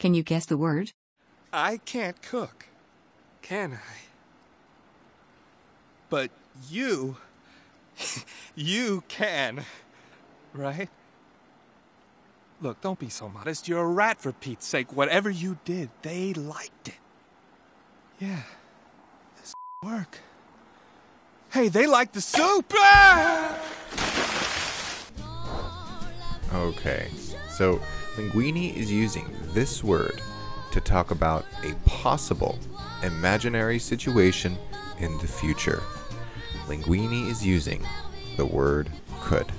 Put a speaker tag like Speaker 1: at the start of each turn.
Speaker 1: Can you guess the word?
Speaker 2: I can't cook, can I? But you. you can. Right? Look, don't be so modest. You're a rat for Pete's sake. Whatever you did, they liked it. Yeah. This work. Hey, they like the soup! Ah!
Speaker 3: Okay, so Linguini is using this word to talk about a possible imaginary situation in the future. Linguini is using the word could.